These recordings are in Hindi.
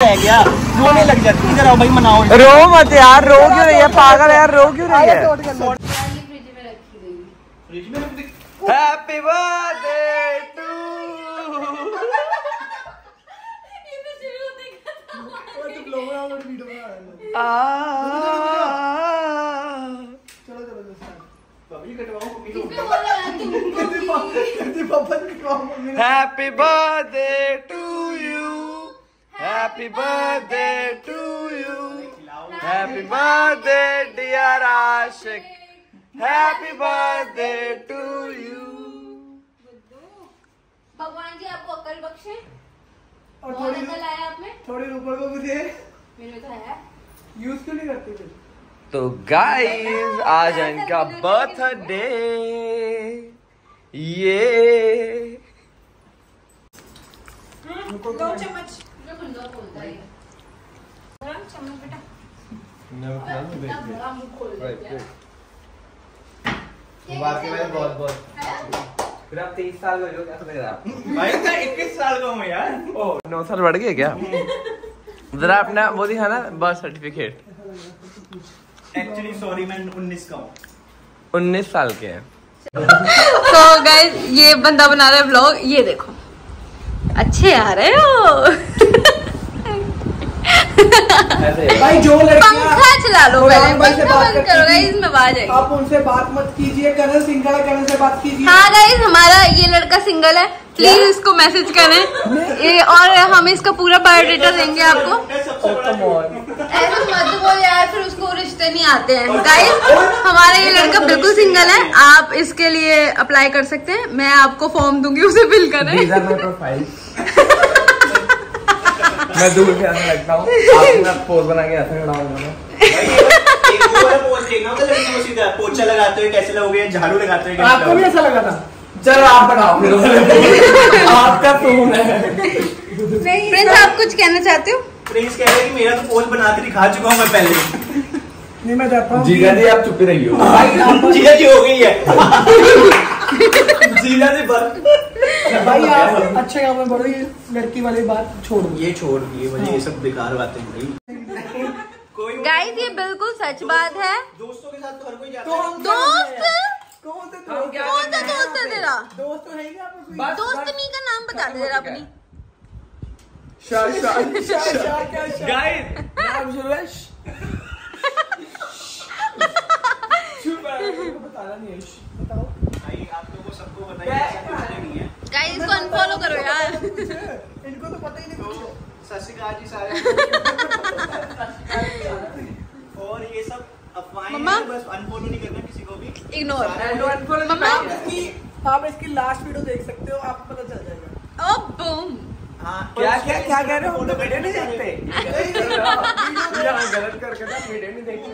रह गया। रोने लग जाती इधर आओ भाई मनाओ रो मत यार रो क्यों रही है? पागल यार रो क्यों रही है? फ्रिज में रख हैप्पी बर्थडे टू अभी कटवाओ happy birthday to happy birthday to you happy birthday dear Ashiq happy birthday to you भगवान जी आपको अकल बख्शे। और थोड़ी अकल आया आप में थोड़ी ऊपर को भी दे। मेरे में तो है। यूज़ क्यों नहीं करते फिर? तो गाइस आज इनका बर्थडे ये। दो चम्मच। नौ साल बढ़ गए क्या जरा अपना वो दिखा ना बर्थ सर्टिफिकेट एक्चुअली सॉरी मैं उन्नीस का हूँ उन्नीस साल के हैं। तो गाइस ये बंदा बना रहा है ब्लॉग ये देखो। अच्छे आ रहे हो। भाई जो लड़कियाँ पंखा चला लो पहले पंखा बंद करो गाइस। में आवाज़ आप उनसे बात मत कीजिए करण सिंगल है करण से बात कीजिए। हाँ गाइस हमारा ये लड़का सिंगल है। प्लीज़ इसको मैसेज करें। ये और हम इसका पूरा बायोडेटा देंगे आपको। सबसे ऐसे मत बोल यार फिर उसको रिश्ते नहीं आते हैं। गाइस हमारा ये लड़का बिल्कुल सिंगल है। आप इसके लिए अप्लाई कर सकते हैं। मैं आपको फॉर्म दूँगी उसे फिल करें। प्रोफ़ाइल मैं दूर से आने लगता हूँ। पोज बना के ऐसे खड़ा हूँ एक वो पोज देखना होता लड़की को सीधा पोछा लगाते हुए कैसे लगोगे झाड़ू लगाते हुए आपको भी ऐसा लगा था? चलो आप बनाओ। फिर आपका टून है। फ्रेंड्स आप कुछ कहना चाहते हो? प्रिंस कह रहे हैं कि मेरा तो पोज बना के दिखा चुका हूँ मैं पहले। नहीं मैं जाता हूँ। जीजा जी आप चुप ही रहिए भाई जीजा जी हो गई है। जीजा जी बस भाई आप अच्छे काम में बढ़ो ये लड़की वाली बात छोड़ ये छोड़ दिए मुझे ये सब बेकार बातें भाई। गाइस ये बिल्कुल सच बात है। दोस्तों के साथ तो हर कोई जाता है। दोस्त? कौन से दोस्त? कौन सा दोस्त है तेरा? दोस्त तो है ही का नाम बता दे जरा अपनी। शार शार शार शार क्या गाइस नाम है बताना नहीं है बताओ। भाई आप लोगों को सबको बताइए ऐसा कुछ नहीं है गाइस इसको अनफॉलो करो यार। इनको तो पता ही नहीं तो कुछ जी सारे। और ये सब अफवाहें बस अनफॉलो नहीं करना किसी को भी। इग्नोर सारे- मम्मा? इसकी आप इसकी लास्ट वीडियो देख सकते हो आपको पता चल जाएगा। ओ बूम हाँ, क्या क्या क्या कह रहे हो? हम तो वीडियो नहीं देखते। यहाँ गलत करके ना वीडियो नहीं देखते।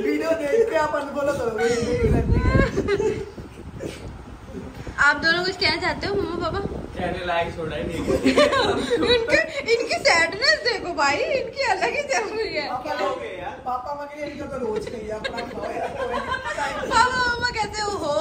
वीडियो देख के आप अनफॉलो करोगे। आप दोनों कुछ कहना चाहते हो मम्मा पापा? कहने लायक छोड़ा ही नहीं। इनकी इनकी सैडनेस देखो भाई इनकी अलग ही चल रही है हो पापा तो है मम्मा कहते हो? हो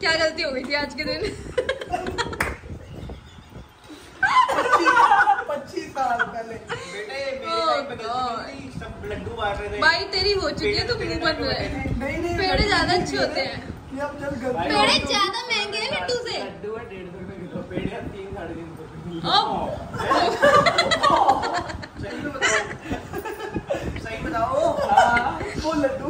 क्या गलती हो गई थी आज के दिन? पच्चीस साल पहले। बेटे ये मेरे Oh भाई तेरी हो चुकी है तो मुँह बंद रहा है नहीं नहीं पेड़े ज़्यादा अच्छे होते हैं। ये अब चल गलती पेड़े ज़्यादा हैं लड्डू से लड्डू है डेढ़ सौ रुपए किलो। पेड़ है तीन साढ़े तीन सौ सही बताओ। वो लड्डू।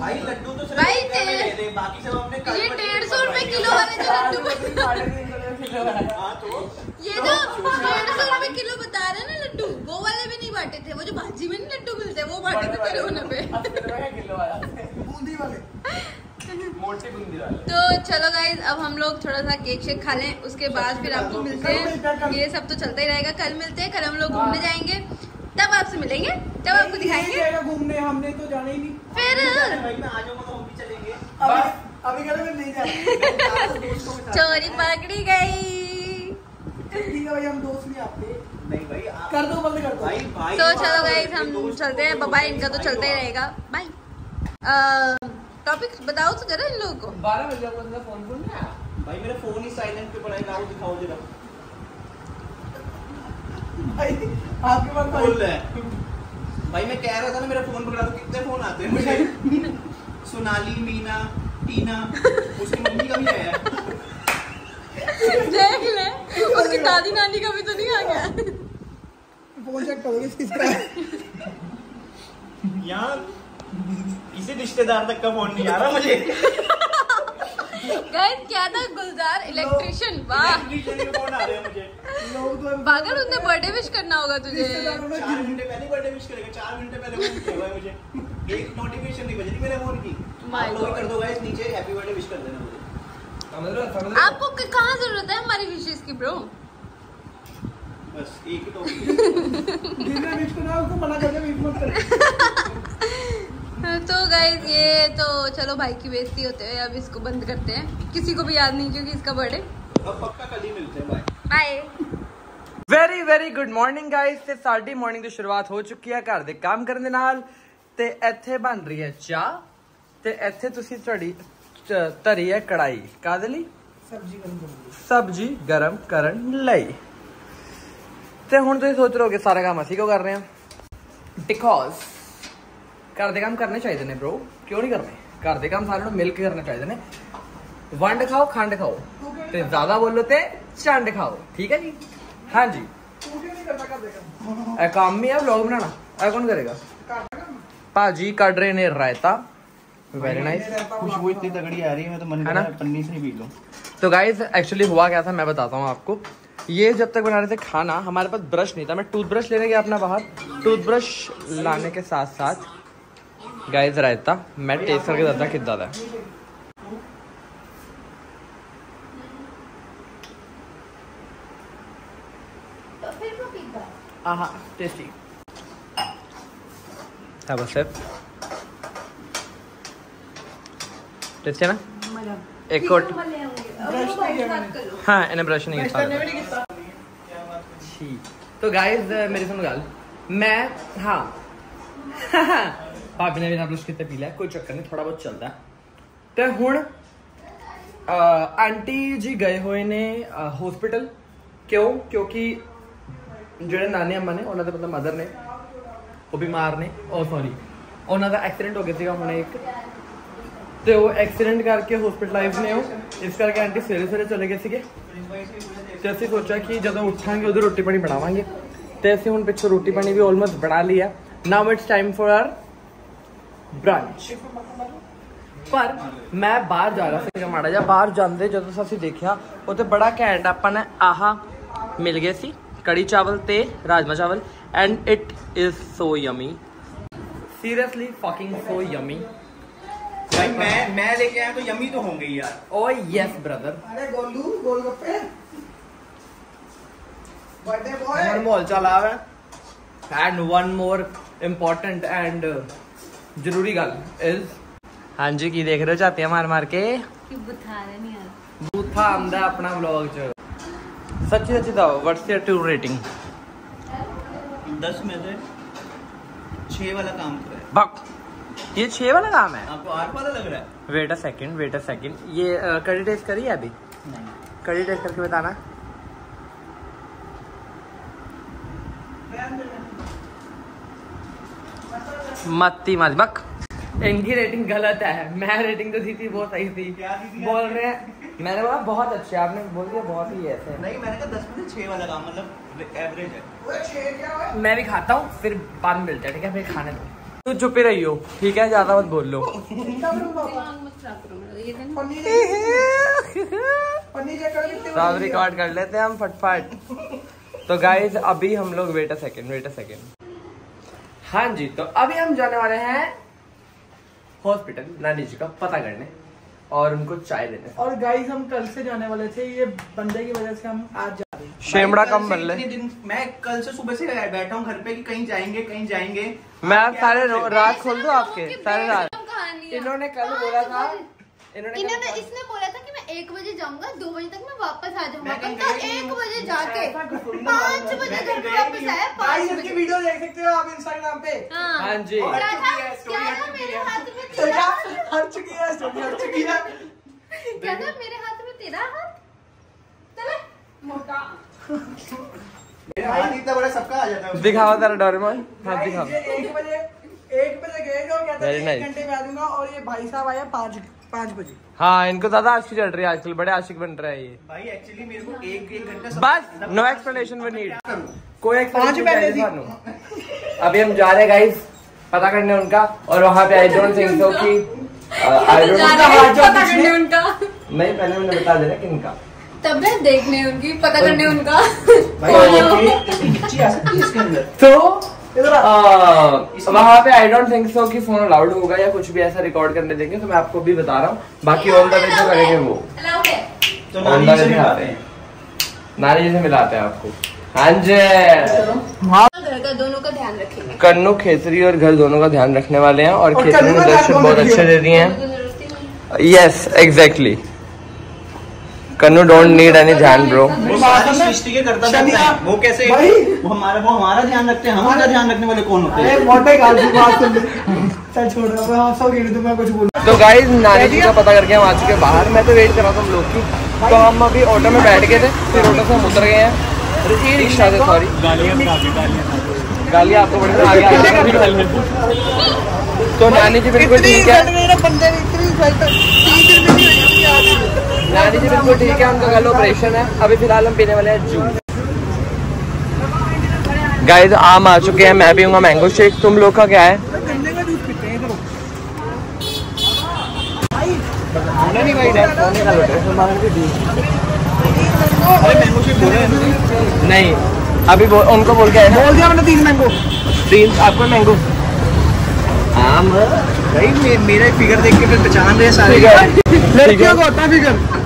भाई लड्डू तो भाई, ते- बाकी सब हमने ये डेढ़ सौ रुपए किलो वाले जो लड्डू साढ़े तीन सौ किलो हाँ। तो? ये जो डेढ़ सौ रुपए किलो बता रहे ना लड्डू। वो वाले भी नहीं बांटे थे वो जो भाजी में नहीं लड्डू मिलते वो बांटे थे तेरे होने पे। बूंदी वाली। तो चलो गाइज़ अब हम लोग थोड़ा सा केक शेक खा लें उसके बाद फिर आपको मिलते हैं। ये सब तो चलता ही रहेगा कल मिलते हैं कल हम लोग घूमने जाएँगे तब आपसे मिलेंगे तब आपको दिखाएँगे। घूमने हमने तो जाना ही नहीं। फिर मैं आ जाऊँगा तो हम भी चलेंगे। अभी अभी नहीं चोरी पकड़ी गई। ठीक है भाई हम दोस्त नहीं आपके नहीं भाई कर दो बंद कर दो। भाई भाई तो चलो गाइज़ हम चलते हैं। बाय इनका तो चलता ही रहेगा। बाय टॉपिक बताओ तो जरा इन लोगों को। बारह बजे को फ़ोन फ़ोन नहीं आया भाई मेरा फ़ोन ही साइलेंट पे पड़ा है लाओ दिखाओ जरा। भाई आपके पास बोल रहा है। भाई मैं कह रहा था ना मेरा फ़ोन पकड़ा तो कितने फ़ोन आते हैं मुझे? सोनाली मीना टीना उसकी मम्मी का भी आया है। देख ले उसकी दादी नानी का भी तो नहीं आ गया। फ़ोन चेक करोगे किसका यहाँ किसी रिश्तेदार तक का फ़ोन नहीं आ रहा मुझे। गाइस क्या था? गुलजार इलेक्ट्रिशियन वाह। Electrician के फ़ोन आ रहे हैं मुझे। लोग तो पागल उसने बर्थडे विश करना होगा तुझे। चार घंटे पहले बर्थडे विश करेगा चार घंटे पहले फ़ोन किया हुआ मुझे। एक नोटिफिकेशन नहीं बज रही मेरे फ़ोन की। आप लोग कर दो गाइस नीचे हैप्पी बर्थडे विश कर देना मुझे। समझ रहे हो समझ रहे हो? आपको कहाँ ज़रूरत है हमारी विशेष की ब्रो बस एक ही जिसने बीच को ना उसको मना करके बीच मत कर। तो गाइस ये तो चलो भाई की बेइज्जती होते हुए अब इसको बंद करते हैं किसी को भी याद नहीं क्योंकि इसका बर्थडे अब पक्का कल ही मिलते हैं bye bye very very good morning guys ਤੇ ਸਾਡੀ ਮਾਰਨਿੰਗ ਦੀ ਸ਼ੁਰੂਆਤ ਹੋ ਚੁੱਕੀ ਹੈ ਘਰ ਦੇ ਕੰਮ ਕਰਨ ਦੇ ਨਾਲ ਤੇ ਇੱਥੇ ਬਣ ਰਹੀ ਹੈ ਚਾਹ ਤੇ ਇੱਥੇ ਤੁਸੀਂ ਤੁਹਾਡੀ ਚ- ਧਰੀ ਹੈ ਕੜਾਈ ਕਾਦੇ ਲਈ सब्जी बन गई ਸਬਜੀ ਗਰਮ ਕਰਨ ਲਈ ਤੇ ਹੁਣ ਤੁਸੀਂ ਸੋਚ ਰਹੇ ਹੋਗੇ ਸਾਰਾ ਕੰਮ ਅਸੀਂ ਕਿਉਂ ਕਰ ਰਹੇ ਹਾਂ ਬਿਕੋਜ਼ ਘਰ ਦੇ ਕੰਮ ਕਰਨੇ ਚਾਹੀਦੇ ਨੇ bro ਕਿਉਂ ਨਹੀਂ ਕਰਨੇ ਘਰ ਦੇ ਕੰਮ ਸਾਰਿਆਂ ਨੂੰ ਮਿਲ ਕੇ ਕਰਨੇ ਚਾਹੀਦੇ ਨੇ ਵੰਡ ਖਾਓ ਖੰਡ ਖਾਓ ਤੇ ਜ਼ਿਆਦਾ ਬੋਲੋ ਤੇ ਚੰਡ ਖਾਓ ਠੀਕ ਹੈ ਜੀ ਹਾਂਜੀ तू क्यों नहीं करता कर देगा ਇਹ ਕੰਮ ਹੀ ਹੈ ਵਲੌਗ ਬਣਾਉਣਾ ਇਹ ਕੌਣ ਕਰੇਗਾ ਭਾਜੀ ਕੱਢ ਰਹੇ ਨੇ ਰਾਇਤਾ वेरी नाइस खुशबू इतनी तगड़ी आ रही है मैं तो मन है कर ना? रहा है पन्नी से ही पी लूं तो गाइज एक्चुअली हुआ क्या था मैं बताता हूँ आपको ये जब तक बना रहे थे खाना हमारे पास ब्रश नहीं था मैं टूथब्रश लेने गया अपना बाहर टूथब्रश लाने के साथ साथ गाइस रायता मैं टेस्ट करके दादा कि है हाँ टेस्टी हाँ बस टेस्टी है ना? एक कोट हाँ इन्हें ब्रश नहीं किया तो गाइस मेरी मेरे समझ मैं हाँ। ਭਾਬੀ ਨੇ ਵੀ ਨਾ ਕਿਤੇ ਪੀ ਲਿਆ ਕੋਈ ਚੱਕਰ ਨਹੀਂ ਥੋੜਾ ਬਹੁਤ ਚੱਲਦਾ। ਤੇ ਹੁਣ ਆਂਟੀ ਜੀ ਗਏ ਹੋਏ ਨੇ ਹਸਪੀਟਲ ਕਿਉਂ? ਕਿਉਂਕਿ ਜਿਹੜੇ ਨਾਨੀ ਅੰਮਾ ਨੇ, ਉਹਨਾਂ ਦੇ ਮਤਲਬ ਮਦਰ ਨੇ, ਉਹ ਬਿਮਾਰ ਨੇ। ਉਹ ਸੌਰੀ ਉਹਨਾਂ ਦਾ ਐਕਸੀਡੈਂਟ ਹੋ ਗਿਆ ਸੀਗਾ ਹੁਣੇ ਇੱਕ। ਤੇ ਉਹ ਐਕਸੀਡੈਂਟ ਕਰਕੇ ਹਸਪੀਟਲਾਈਜ਼ ਨੇ ਉਹ। ਇਸ ਕਰਕੇ ਆਂਟੀ ਸਵੇਰੇ ਸਵੇਰੇ ਚਲੇ ਗਏ ਸੀਗੇ। ਤੇ ਅਸੀਂ ਸੋਚਿਆ ਕਿ ਜਦੋਂ ਉੱਠਾਂਗੇ, ਉਦੋਂ ਰੋਟੀ ਪਾਣੀ ਬਣਾਵਾਂਗੇ। ਤੇ ਅਸੀਂ ਹੁਣ ਪਿੱਛੋਂ ਰੋਟੀ ਪਾਣੀ ਵੀ ਆਲਮੋਸਟ ਬਣਾ ਲਿਆ ਆ। Now it's time for our brunch ਪਰ ਮੈਂ ਬਾਹਰ ਜਾ ਰਿਹਾ ਸੀਗਾ ਮਾੜਾ ਜਿਹਾ ਬਾਹਰ ਜਾਂਦੇ ਜਦੋਂ ਅਸੀਂ ਦੇਖਿਆ ਉੱਥੇ ਬੜਾ ਘੈਂਟ ਆਪਾਂ ਨੇ ਆਹਾ ਮਿਲ ਗਏ ਸੀ ਕੜੀ ਚਾਵਲ ਤੇ ਰਾਜਮਾ ਚਾਵਲ and it is so yummy seriously fucking so yummy भाई मैं मैं लेके आया तो यमी तो होंगे ही यार ਓ ਯੈਸ ਬ੍ਰਦਰ अरे गोलू गोलगप्पे बर्थडे बॉय और माहौल चला हुआ है and one more important and ज़रूरी गल इज़ हाँ जी की देख रहे हो झातियाँ मार मार के? बूथा आंदा अपना व्लॉग च। सच्ची सच्ची दो व्हाट्स योर टू रेटिंग दस में से छह वाला काम कर रहा है। बक ये छह वाला काम है? आपको आठ वाला लग रहा है? Wait a second wait a second ये कड़ी टेस्ट करी है अभी? नहीं। कड़ी टेस्ट करके बताना। मत्ती मत बक। इनकी रेटिंग गलत है। मैं रेटिंग तो दी थी बहुत सही थी। क्या दी थी? बोल रहे हैं मैंने बोला बहुत अच्छे आपने बोल दिया बहुत ही ऐसे। नहीं मैंने कहा दस में से छह वाला काम मतलब एवरेज है। क्या है मैं भी खाता हूँ फिर बाद में मिलते हैं ठीक है? फिर खाने दो। तू चुप ही रही हो ठीक है? ज़्यादा मत बोल लो। सब रिकॉर्ड कर लेते हैं हम फटफट। तो गाइज़ अभी हम लोग wait a second wait a second हाँ जी तो अभी हम जाने वाले हैं हॉस्पिटल नानी जी का पता करने और उनको चाय देने और गाइस हम कल से जाने वाले थे ये बंदे की वजह से हम आज जा रहे हैं शेमड़ा कल कम से बन ले दिन मैं कल से सुबह से बैठा हूँ घर पे कि कहीं जाएँगे कहीं जाएँगे मैं आप सारे? रात खोल दो आपके सारे रात। इन्होंने कल बोला था इन्होंने इसने बोला था कि मैं एक बजे जाऊँगा दो बजे तक मैं वापस आ जाऊँगा। ही एक बजे जाके पाँच बजे घर पे वापस आया पाँच बजे। वीडियो देख सकते हो आप इंस्टाग्राम पे। हाँ। हाँ जी। क्या था? है, क्या मेरे हाथ में तेरा? हट चुकी है स्टोरी हट चुकी है। क्या था मेरे हाथ में तेरा हाथ? चले। मोटा। मेरा हाथ इतना बड़ा सबका आ जाता है। दिखाओ तेरा डोरेमोन हाथ दिखाओ। एक बजे एक बजे गए थे और कहते घंटे में आ जाऊँगा और ये भाई साहब आया पाँच। पाँच बजे। हाँ इनको ज़्यादा आशिक चल रही है आजकल बड़े आशिक बन रहे हैं ये। भाई एक्चुअली मेरे को एक एक घंटा बस नो एक्सप्लेनेशन वी नीड कोई पाँच। अभी हम जा रहे हैं गाइस पता करने उनका और वहाँ पे आई डोंट थिंक सो कि आई डोंट जा पता करने उनका। नहीं पहले मैंने बता देना किनका तब मैं देखने उनकी पता करने उनका। तो वहाँ पे आई डोंट थिंक सो कि फ़ोन अलाउड होगा या कुछ भी ऐसा रिकॉर्ड करने देंगे तो मैं आपको भी बता रहा हूँ। बाकी ऑन द वे जो करेंगे वो। अलाउड है। तो ऑन नानी द से वे मिलाते हैं। नानी जी से मिलाते हैं आपको। हाँ जी। घर का दोनों का ध्यान रखेंगे। कन्नू खेसरी और घर दोनों का ध्यान रखने वाले हैं और और खेसरी ने दर्शन बहुत अच्छे दे दिए हैं। ही yes exactly Kannu don't need any ध्यान ब्रो वो सृष्टि के करता है। वो कैसे भाई। वो हमारा वो हमारा ध्यान रखते हैं। हम उनका ध्यान रखने वाले कौन होते अरे हैं मोटे गाल की बात सुन चल छोड़ रहा मैं। हाँ सौ गिर दूँ मैं कुछ बोल। तो गाइज़ नानी जी का पता करके हम आ चुके बाहर। मैं तो वेट कर रहा था हम लोग की। तो हम अभी ऑटो में बैठ गए थे फिर ऑटो से हम उतर गए हैं। ई रिक्शा से सॉरी गालियाँ आपको बड़ी आगे आगे तो नानी जी बिल्कुल ठीक है बंदे ने इतनी रिज़ल्ट तीन दिन में नहीं हुई आज नानी जी बिल्कुल ठीक है उनका कल ऑपरेशन है। अभी फ़िलहाल हम पीने वाले हैं जूस। गाइस आम आ चुके हैं मैं पीऊँगा मैंगो शेक तुम लोग का क्या है। नहीं अभी बोल, उनको बोल के आए बोल दिया मैंने तीन मैंगो तीन आपको मैंगो आम भाई मे- मेरा फिगर देख के फिर पहचान रहे सारे। है लड़कियों को होता फिगर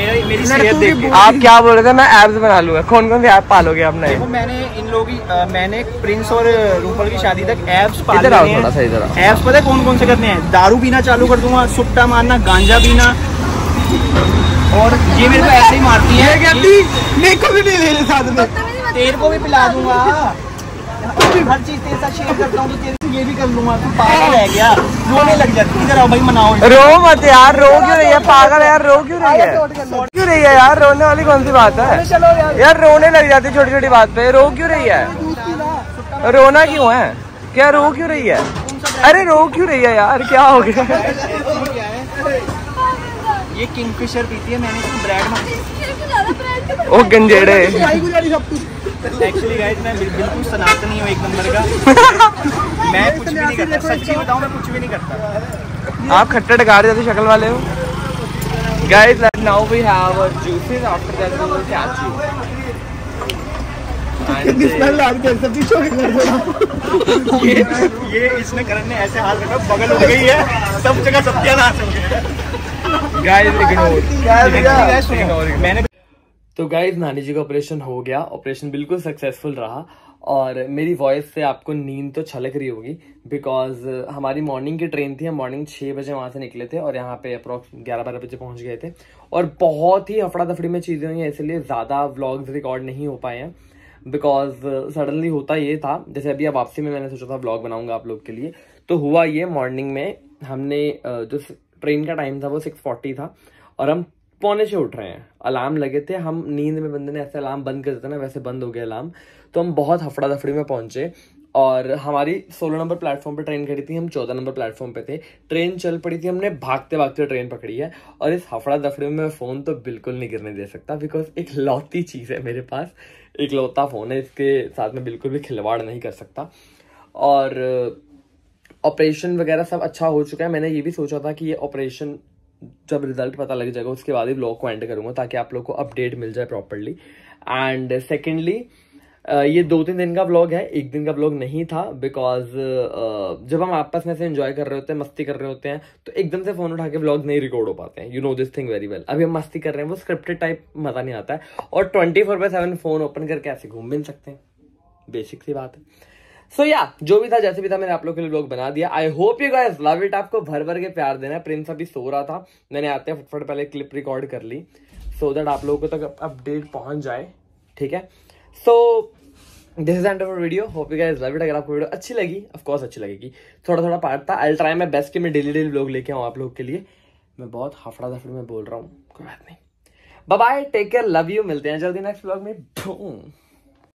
मेरा मेरी सेहत देख आप क्या बोल रहे थे? मैं एब्स बना लूँगा। कौन कौन से ऐप पालोगे आप नए? मैंने इन लोगों की मैंने प्रिंस और रूपल की शादी तक एप्स पाल इधर आओ लिए हैं। थोड़ा सा, इधर एप्स पता है कौन कौन से करने हैं? दारू पीना चालू कर दूँगा सुट्टा मारना गांजा पीना। और ये मेरे को ऐसे ही मारती है मेरे को भी रहे साथ में। तेरे को भी पिला दूँगा। हर चीज़ तेरे साथ शेयर करता हूँ तो तेरे से ये भी कर लूँगा तू पागल रह गया। रोने लग जाती इधर आओ भाई मनाओ रो मत यार रो क्यों रही है? पागल यार रो क्यों रही है? क्यों रही है यार? रोने वाली कौन सी बात है? चलो यार। यार रोने लग जाती छोटी छोटी बात पे। रो क्यों रही है? रोना क्यों है? क्या रो क्यों रही है? अरे रो क्यों रही है यार? क्या हो गया? ये किंगफिशर पीती है मैंने ब्रेड ओ गंजेड़े। एक्चुअली गाइस मैं बिल्कुल सनातनी हूँ एक नंबर का। मैं कुछ भी नहीं करता। सच्ची बताऊँ मैं कुछ भी नहीं करता। आप खट्टे गाड़ी जैसी शक्ल वाले हो। Guys now we have juices after that we will catch you ये ये इसने करण ने ऐसे हाल रखा बगल हो गई है। सब जगह सत्यानाश हो गया गाइस इग्नोर इग्नोर मैंने तो गाइज़ नानी जी का ऑपरेशन हो गया। ऑपरेशन बिल्कुल सक्सेसफुल रहा। और मेरी वॉइस से आपको नींद तो छलक रही होगी बिकॉज़ हमारी मॉर्निंग की ट्रेन थी। हम मॉर्निंग छः बजे वहाँ से निकले थे और यहाँ पे अप्रॉक्स ग्यारह बारह बजे पहुँच गए थे। और बहुत ही अफड़ा दफड़ी में चीज़ें हुई हैं, इसलिए ज़्यादा व्लॉग्स रिकॉर्ड नहीं हो पाए हैं। बिकॉज़ सडनली होता ये था, जैसे अभी अब वापसी में मैंने सोचा था ब्लॉग बनाऊँगा आप लोग के लिए। तो हुआ ये मॉर्निंग में हमने जो ट्रेन का टाइम था वो सिक्स फोर्टी था। और हम पौने छः उठ रहे हैं। अलार्म लगे थे। हम नींद में बंदे ने ऐसे अलार्म बंद कर देता ना, वैसे बंद हो गया अलार्म तो हम बहुत हफड़ा दफड़ी में पहुँचे और हमारी सोलह नंबर प्लेटफॉर्म पे ट्रेन खड़ी थी। हम चौदह नंबर प्लेटफॉर्म पे थे। ट्रेन चल पड़ी थी। हमने भागते भागते ट्रेन पकड़ी है और इस हफड़ा दफड़ी में फ़ोन तो बिल्कुल नहीं गिरने दे सकता बिकॉज़ एक लौती चीज़ है मेरे पास। एक लौता फ़ोन है। इसके साथ में बिल्कुल भी खिलवाड़ नहीं कर सकता। और ऑपरेशन वगैरह सब अच्छा हो चुका है। मैंने ये भी सोचा था कि ये ऑपरेशन जब रिज़ल्ट पता लग जाएगा, उसके बाद ही ब्लॉग को एंड करूँगा ताकि आप लोग को अपडेट मिल जाए प्रॉपरली एंड सेकेंडली ये दो तीन दिन का ब्लॉग है, एक दिन का ब्लॉग नहीं था बिकॉज़ जब हम आपस में से एंजॉय कर रहे होते हैं, मस्ती कर रहे होते हैं तो एकदम से फ़ोन उठा के ब्लॉग नहीं रिकॉर्ड हो पाते हैं. You know this thing very well अभी हम मस्ती कर रहे हैं, वो स्क्रिप्टेड टाइप मज़ा नहीं आता है. और twenty four by seven phone open करके ऐसे घूम नहीं सकते बेसिक सी बात है. सो या जो भी था, जैसे भी था, मैंने आप लोग के लिए ब्लॉग बना दिया। I hope you guys love it आपको भर भर के प्यार देना है। प्रिंस अभी सो रहा था। मैंने आते हैं फटफट पहले क्लिप रिकॉर्ड कर ली। सो so दैट आप लोगों को तक अपडेट पहुँच जाए। ठीक है? So this is end video hope you guys love it अगर आपको वीडियो अच्छी लगी ऑफ़ कोर्स अच्छी लगेगी। थोड़ा थोड़ा पार्ट था। आई ट्राई मैं बेस्ट कि मैं डेली डेली ब्लॉग लेके आऊँ आप लोग के लिए। मैं बहुत हफड़ा दफड़ी में बोल रहा हूँ। कोई बात नहीं। Bye take care love you मिलते हैं जल्दी नेक्स्ट ब्लॉग में.